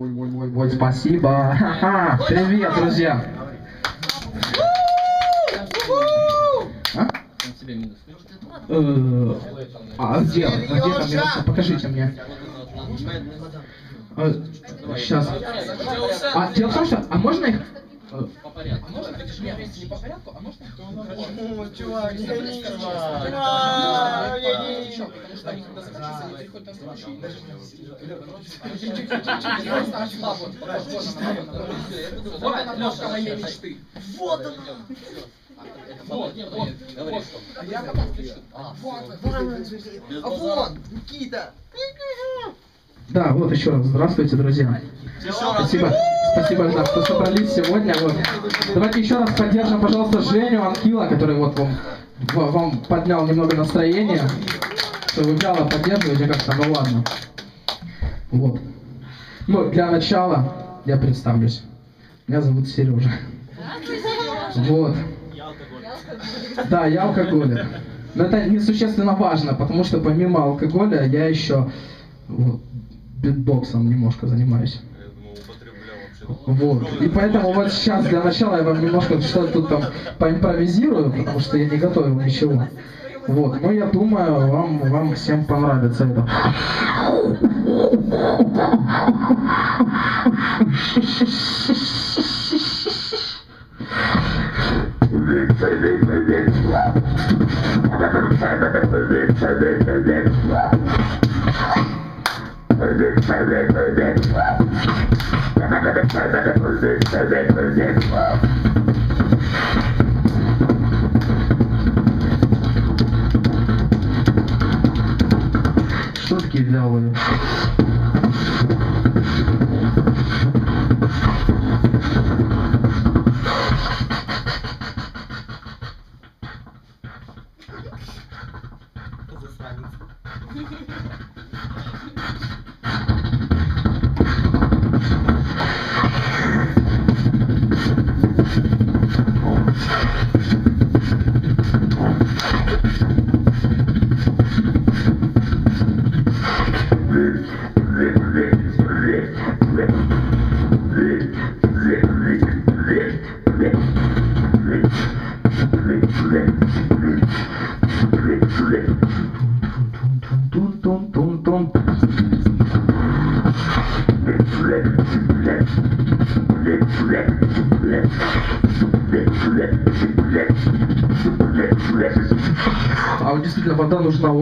Ой, ой, ой, ой, спасибо. Ха-ха. Привет, друзья. А? Э, А где? А где там? Покажите мне. Сейчас. А дело в том, что... А можно их... э, О, чувак, я не Лёшка моей мечты. Вот он. Вот, вот, вот. А я потом включу. А, А вон, Никита. Да, вот еще раз. Здравствуйте, друзья. Спасибо, спасибо, да, что собрались сегодня. Вот. Давайте еще раз поддержим, пожалуйста, Женю Анкила, который вот вам, ва- вам поднял немного настроение. Что вы вяло поддерживаете как-то, ну ладно. Вот. Ну, для начала я представлюсь. Меня зовут Сережа. Вот. Да, я алкоголик. Но это несущественно важно, потому что помимо алкоголя я еще вот, битбоксом немножко занимаюсь. Вот. И поэтому вот сейчас для начала я вам немножко что-то тут там поимпровизирую, потому что я не готовил ничего. Вот. Но я думаю, вам, вам всем понравится это. Что такие вялые?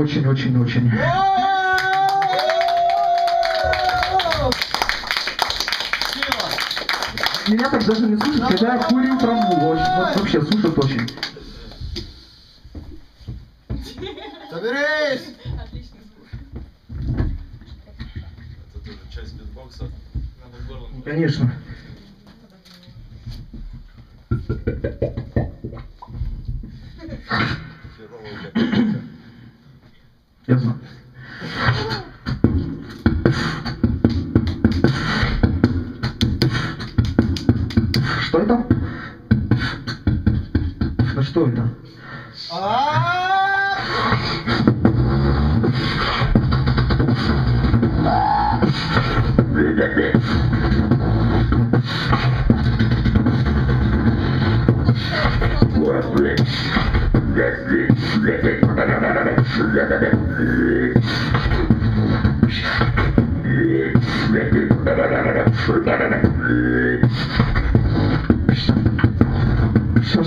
Очень-очень-очень. Меня так даже не слушают, когда я курю траву. Вот, вот вообще слушают очень. Соберись! Это тоже часть битбокса. Надо горло. Конечно. Херово у тебя публика. Я знаю. Что это? Да что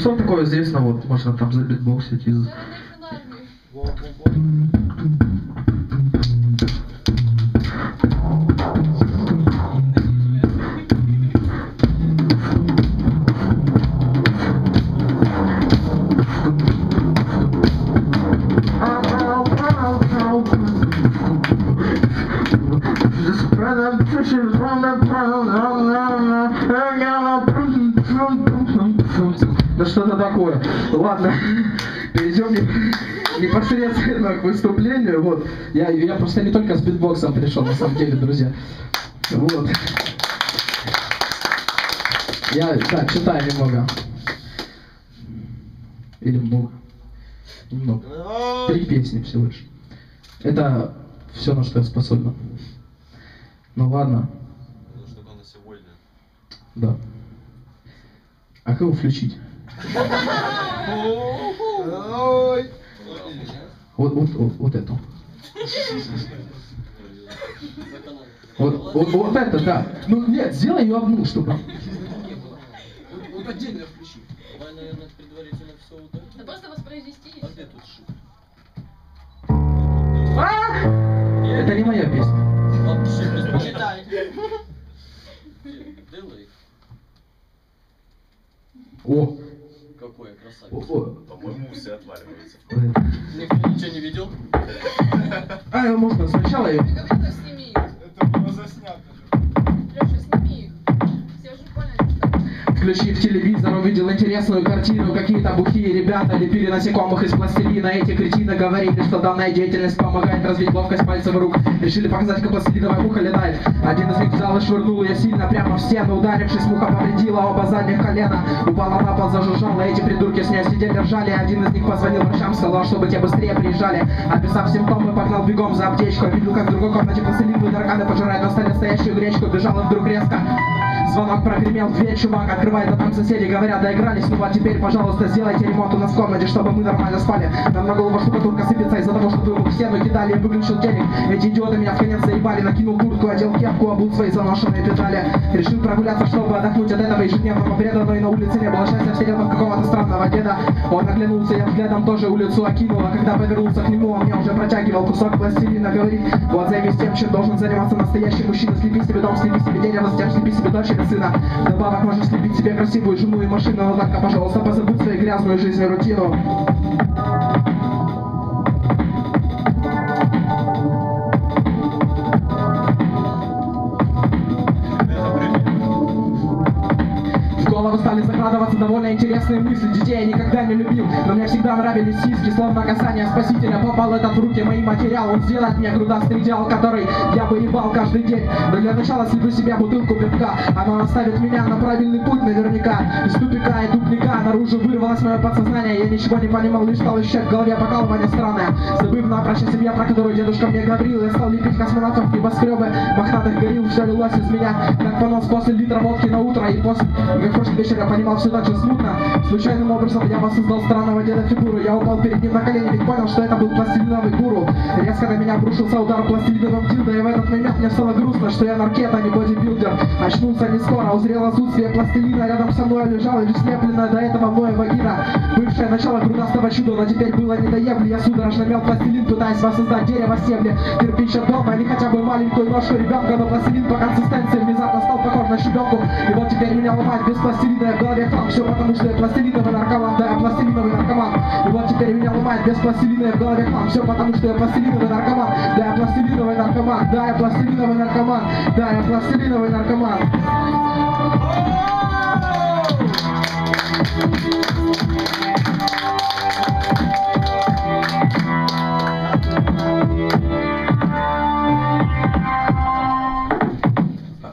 Что, что такое известно, вот можно там забитбоксить из... Ладно, перейдем не- непосредственно к выступлению. Вот. Я, я просто не только с битбоксом пришел, на самом деле, друзья. Вот. Я, да, читаю немного. Или много. Немного. Три песни всего лишь. Это все, на что я способен. Ну ладно. Потому что сегодня. Да. А как его включить? Ой. Вот, вот, вот, вот эту. Вот, вот, вот это, да. Ну нет, сделай ее одну, чтобы. Вот, отдельно включи. Давай, наверное, предварительно все удалить. Да просто воспроизвести А где тут шип? А! Это не моя песня. Вообще. Читай. Делай. О, Какой я о, красавец. о. По-моему, все отваливаются. Никто ничего не видел? А, можно сначала ее. Я Включив телевизор, увидел интересную картину. Какие-то бухие ребята лепили насекомых из пластилина. Эти кретины говорили, что данная деятельность помогает развить ловкость пальцев рук. Решили показать, как пластилиновая муха летает. Один из них взял и швырнул ее сильно прямо в стену. Ударившись, муха повредила оба задних колена. Упала на пол, зажужжала. Эти придурки с ней сидели, ржали. Один из них позвонил врачам, сказал, чтобы те быстрее приезжали. Описав симптомы, погнал бегом за аптечку. Видел, как в другой комнате пластилиновые тараканы пожирают на столе стоящую гречку. Бежал и вдруг резко Звонок прогремел, в дверь чувак открывает, а там соседи говорят, доигрались, ну вот теперь, пожалуйста, сделайте ремонт у нас в комнате, чтобы мы нормально спали. Нам на голову штукатурка сыпется из-за того, что ему в стену кидали, я выключил телек. Эти идиоты меня в конец заебали, накинул куртку, одел кепку, обул свои заношенные педали. Решил прогуляться, чтобы отдохнуть от этого ежедневного бреда, но и на улице не было счастья, все какого-то странного деда. Он оглянулся, я взглядом тоже улицу окинул, а когда повернулся к нему, он мне уже протягивал кусок пластилина, говорит, вот займись тем, чем должен заниматься настоящий мужчина, слепи себе дом, слепи себе дерево, затем слепи себе дочь или сына. Добавок можешь слепить себе красивую жену и машину, только, пожалуйста, позабудь свою грязную жизнь и рутину. Довольно интересные мысли Детей я никогда не любил, но мне всегда нравились сиськи Словно касание спасителя попал этот в руки. Мои материал Он сделает мне грудастый идеал, который я бы ебал каждый день. Но для начала слеплю себе бутылку пивка. Оно наставит меня на правильный путь наверняка. Из тупика и тупника наружу вырвалось мое подсознание. Я ничего не понимал, лишь стал ощущать в голове покалывание странное Забыв напрочь о семье, про которую дедушка мне говорил Я стал лепить космонавтов, небоскребы, мохнатых горил Все лилось из меня, как понос после литра водки на утро И после, как прошлый вечер я понимал все так смутно Случайным образом я воссоздал странного деда фигуру. Я упал перед ним на колени, ведь понял, что это был пластилиновый гуру. Резко на меня обрушился удар пластилиновым дилдо И в этот момент мне стало грустно, что я наркет, а не бодибилдер. Очнулся не скоро, узрел отсутствие пластилина. Рядом со мной лежала лишь слепленная до этого мною вагина. Бывшее начало грудастого чуда, но теперь было не до ебли. Я судорожно мел пластилин, пытаясь воссоздать дерево стебли. Кирпич от дома или хотя бы маленькую ножку ребенка Но пластилин по консистенции внезапно стал похож на щебенку И вот теперь меня ломать без пластилина. Я в голове хлам Все потому, что я пластилиновый наркоман, да, я пластилиновый наркоман. И вот теперь меня ломает без пластилина я в голове хлам Все потому, что я пластилиновый наркоман, да, я пластилиновый наркоман. Да, я пластилиновый наркоман, да, я пластилиновый наркоман.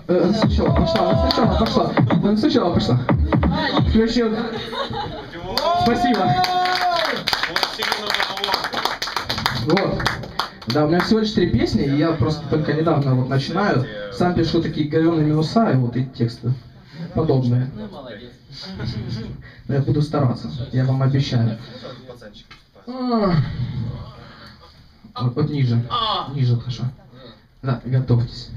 Э, Сначала пошла, сначала пошла, ну, сначала пошла. Включил. Спасибо. Вот. Да, у меня всего лишь три песни, и я просто только недавно вот начинаю. Сам пишу такие говёные минуса и вот эти тексты подобные. Но я буду стараться, я вам обещаю. Пацанчик. А. Вот, вот ниже. Ниже, хорошо. Да, готовьтесь.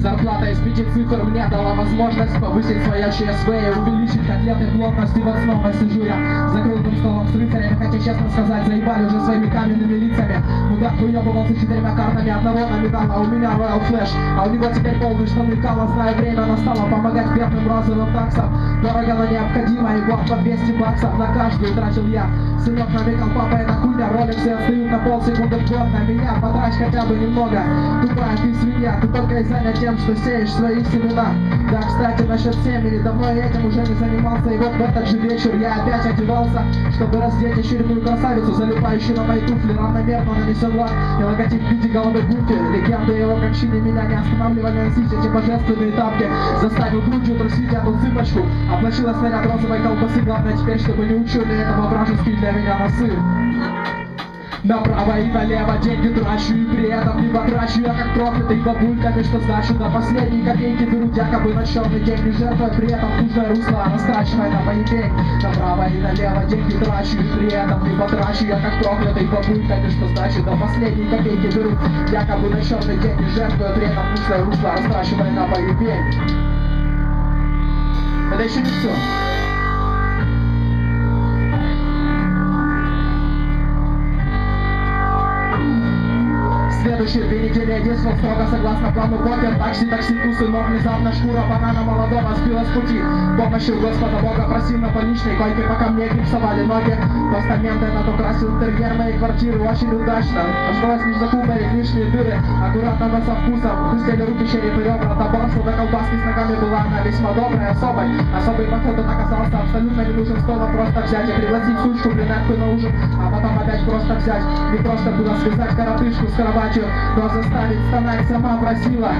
Зарплата из цифр мне дала возможность повысить свое ЧСВ и увеличить котлеты плотность. И вот снова сижу я за круглым столом с рыцарями, хотя, честно сказать, заебали уже своими каменными лицами. Мудак выебывался четырьмя картами, одного на металл, а у меня Royal Flash. А у него теперь полный штаны кала, знаю, время настало помогать бедным разовым таксам. Дорого, но необходимо, и по 200 баксов на каждую тратил я. Сынок намекал, папа, это хуйня, роликсы отстают на полсекунды в год на меня, потрачь хотя бы немного. Тупая ты свинья, ты только и занят тем, что сеешь свои семена. Да, кстати, насчет семени, давно я этим уже не занимался. и вот в этот же вечер я опять одевался, чтобы раздеть очередную красавицу, залипающую на мои туфли, равномерно нанесен лак, и логотип в виде головы Гуфи. Легенда его кончины меня не останавливали носить эти божественные тапки. Заставил грудью трусить эту цыпочку, облачила снаряд розовой колбасы, главное теперь, чтобы не учули этого вражеские для меня носы. Направо и налево деньги трачу и при этом не потрачу я как проклятый бабульками, что сдачу до последней копейки берут якобы на черный день не жертвуя при этом нужное русло, растрачивая на поебень. Направо и налево деньги трачу и при этом не потрачу я как проклятый бабульками, что сдачу до последней копейки берут якобы на черный день не жертвуя при этом нужное русло, растрачивая на поебень. Это еще не все. Следующие две недели я действовал строго согласно плану Покер Такси, такси, тусы, но внезапно шкура банана молодого сбила с пути. Помощью Господа Бога просил на больничной койке, пока мне гипсовали ноги. Постамент этот украсил интерьер моей квартиры очень удачно. Осталось лишь закупорить лишние дыры? Аккуратно, но со вкусом. Хрустели руки, череп и ребра Табан, до колбаски. С ногами была она весьма добрая, особой. Особый подход он оказался абсолютно не нужен. Стоило просто взять и пригласить сучку, брюнетку на ужин А потом опять просто взять. Не просто было связать коротышку с кроватью Но заставить стонать сама просила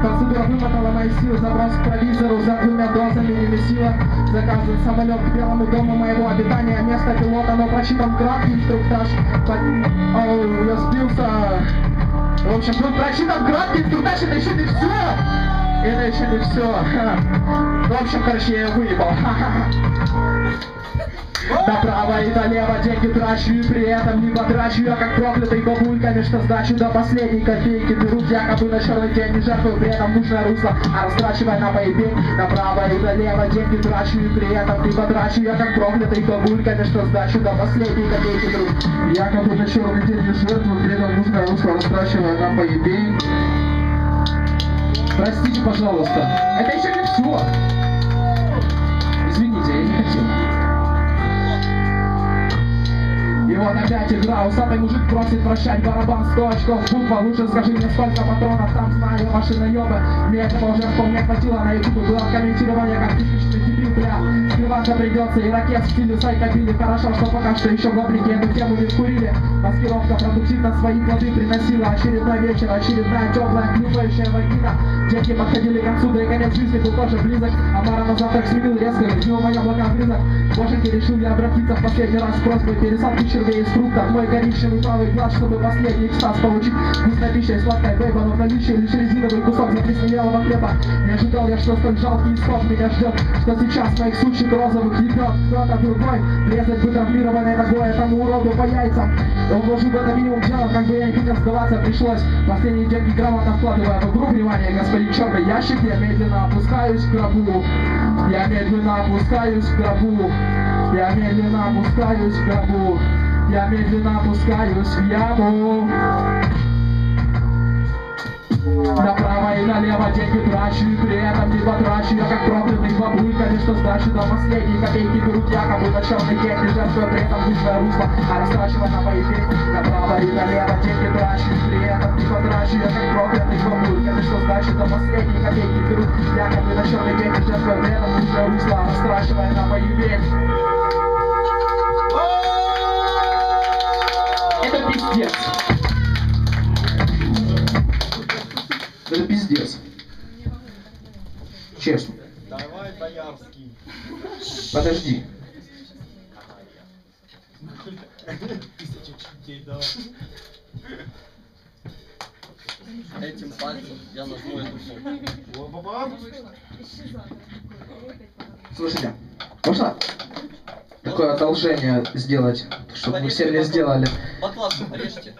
Процедура вымотала мои силы Запрос к провизору за двумя дозами не месила Заказан самолет к белому дому моего обитания Место пилота, но прочитан краткий инструктаж По- Оу, я сбился в общем, тут прочитан краткий инструктаж, это еще не все. Это еще не все. В общем, короче, я выебал. Ха-ха-ха. Направо и налево деньги трачу и при этом не потрачу я как проклятый бабульками, что сдачу до последней копейки берут якобы на черный день, не жертвую при этом нужное русло, а растрачивая на поебень. Направо и налево деньги трачу и при этом не потрачу я как проклятый бабульками, что сдачу до последней копейки берут якобы на черный день, не жертвую при этом нужное русло, растрачивая на поебень. Простите, пожалуйста. Это еще не все. Опять игра, усатый мужик просит прощать барабан 100 очков. Буква Лучше скажи мне, сколько патронов там знаю, машина ёба Мне этого уже вполне хватило, на ютубе было комментирование, как типичный дебил, бля. Скрываться придется, и ракет в стиле сайкобили Хорошо, что пока что еще гопники эту тему не вкурили. Маскировка продуктивно свои плоды приносила. Очередной вечер, очередная теплая клюпающая вагина Деньги подходили к концу, да и конец жизни был тоже близок. Амара на завтрак сменил резко, разбил моя яблоко в рынок Боженьки решил я обратиться в последний раз с просьбой. Пересадки червей из фруктов Мой коричневый правый глаз, чтобы последний экстаз получить. И сладкая бейба, но в наличии лишь резиновый кусок заплесневелого хлеба. Не ожидал я, что столь жалкий исход меня ждет Что сейчас моих сучек розовых ебет кто-то другой Резать бы травмированной ногой этому уроду по яйцам. Он вложил в это минимум дела, как бы я не хотел сдаваться пришлось. Последние деньги грамотно вкладывая в игру внимание Господин черный ящик, я медленно опускаюсь к гробу. Я медленно опускаюсь к гробу. Я медленно опускаюсь к гробу. Я медленно опускаюсь в яму налево деньги трачу и при этом не потрачу. Я как проклятый бабульками, что сдачу до последней копейки берут якобы на черный день Не жертвуя при этом нужное русло, а растрачивая на поебень Направо и налево деньги трачу и при этом не потрачу. Я как проклятый бабульками, что сдачу до последней копейки берут якобы на черный день Не жертвуя при этом нужное русло, а растрачивая на поебень Это пиздец. Это пиздец. Честно. Давай, Боярский. Подожди. Этим пальцем я назову эту сумку. Бабам. Слушайте, можно такое одолжение сделать, чтобы вы все мне сделали? Баклажку режьте.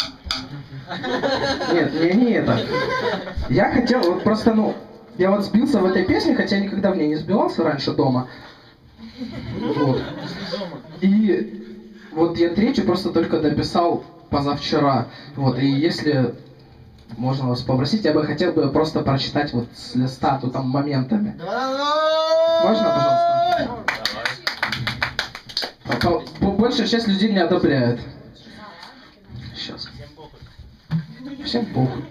Нет, не, не это. Я хотел, вот просто, ну, я вот сбился в этой песне, хотя никогда в ней не сбивался раньше дома. Вот. И вот я третью просто только дописал позавчера. Вот, и если можно вас попросить, я бы хотел бы просто прочитать вот с листа, тут там моментами. Можно, пожалуйста? То бо- Большая часть людей не одобряет. Сейчас. Всем похуй.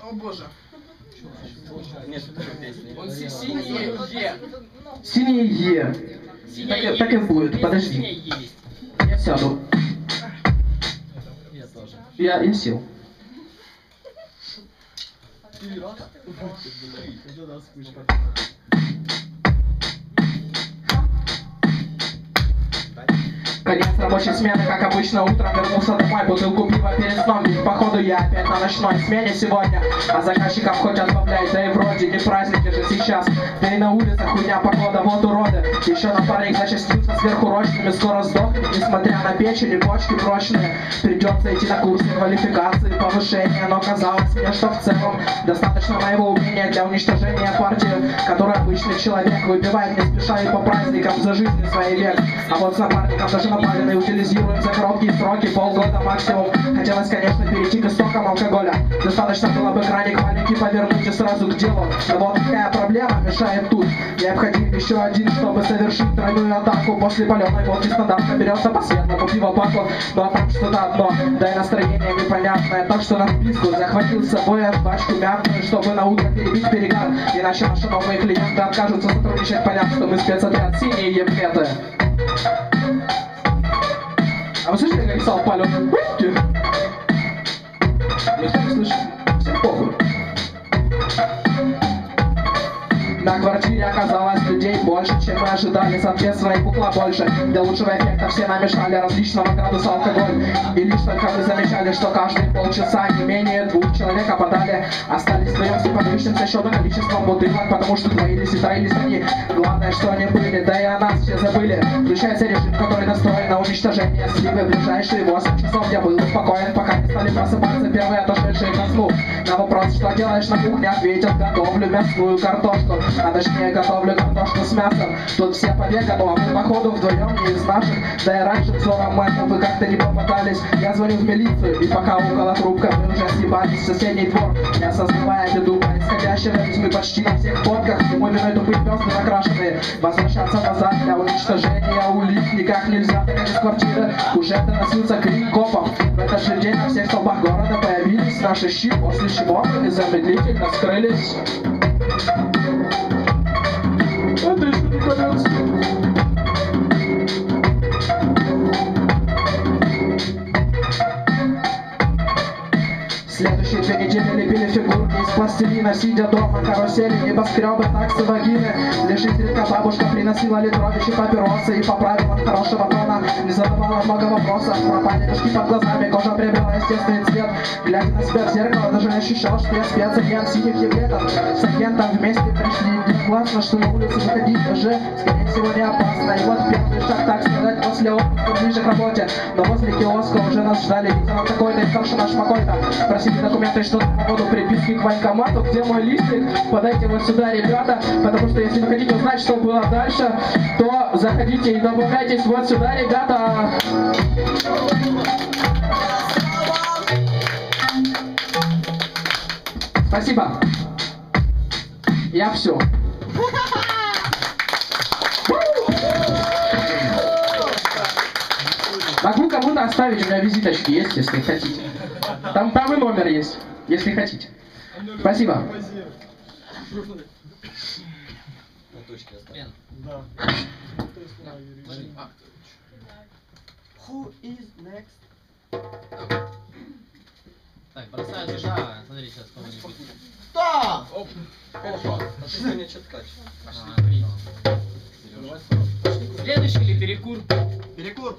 О боже. Нет, Он синее Е. Ну, ну. Синее Е. Синее так, так и будет, подожди. Я сяду. Я тоже. Я, я сел. Ты раз, ты раз, ты раз, Конец рабочей смены, как обычно, утром вернулся домой, бутылку пива перед сном, ведь походу я опять на ночной смене сегодня, а заказчиков хоть отбавляй, да и вроде не праздники же сейчас, да и на улице хуйня погода, вот уроды, еще напарник зачастился сверхурочными, скоро сдохнет, несмотря на печень и почки прочные, придется идти на курсы квалификации, повышения, но казалось мне, что в целом достаточно моего умения для уничтожения партии, которую обычный человек выбивает не спеша и по праздникам за жизнь своей век, а вот с напарником даже напаленный утилизируем за короткие сроки, полгода максимум. Хотелось, конечно, перейти к истокам алкоголя. Достаточно было бы краник маленький повернуть и сразу к делу. Но вот какая проблема мешает тут. Необходим еще один, чтобы совершить тройную атаку. После паленой водки стандартно берется по светлому пивопаку. Но там что-то одно, да и настроение непонятное. Так что на списку захватил с собой аж бачку мятную, чтобы на утро перебить перегар. Иначе наши новые клиенты откажутся сотрудничать, поняв, что мы спецотряд синие еблеты. А вы слышали, как писал паленый Бутти? Никто не слышит. Всем похуй. На квартире оказалось людей больше, чем мы ожидали, соответственно и букла больше. Для лучшего эффекта все намешали различного градуса алкоголь. И лишь только мы замечали, что каждые полчаса не менее двух человек опадали. Остались вдвоем с неподвижным счетом количеством бутылок, потому что двоились и троились они. Главное, что они были, да и о нас все забыли. Включается режим, который настроен на уничтожение сливы. В ближайшие 8 часов я был спокоен, пока не стали просыпаться первые отошедшие ко сну. На вопрос, что делаешь на кухне, ответил, готовлю мясную картошку. А точнее, готовлю картошку с мясом. Тут все побегали, а походу вдвоем не из наших. Да и раньше взором моему вы как-то не попадались. Я звоню в милицию, и пока около трубка, мы уже съебались в соседний двор. Не осознавая беду происходящего, ведь мы почти на всех фотках. Ему виной тупые звезды накрашенные. Возвращаться назад для уничтожения улик никак нельзя, так из квартиры уже доносился крик копов. В этот же день на всех столбах города появились наши щи, после чего мы незамедлительно скрылись. Следующие две недели лепили фигурки из пластилина, сидя дома, карусели, небоскребы, таксы, вагины. Лишь изредка бабушка приносила литровичи папиросы и по правилам хорошего тона не задавала много вопросов. Пропали мешки под глазами, кожа приобрела естественный цвет. Глядя на себя в зеркало, даже ощущал, что я спецагент синих еблетов. С агентом вместе пришли, не классно, что на улицу выходить уже, скорее всего, не опасно. И вот первый шаг, так сказать, после отпуска ближе к работе. Но возле киоска уже нас ждали, видимо, такой-то и старший шмакой-то. Просили документы, что по поводу приписки к военкомату. Где мой листик? Подайте вот сюда, ребята, потому что если вы хотите узнать, что было дальше, то заходите и добавляйтесь вот сюда, ребята. Спасибо. Я все. Могу кому-то оставить, у меня визиточки есть, если хотите. Там, и номер есть, если хотите. Спасибо. На точке Да. Who is next? Так, бросаю туда. Смотри, сейчас кого-нибудь. Да! Опа, а ты сегодня что ткач? А, видите. Следующий или перекур? Перекур.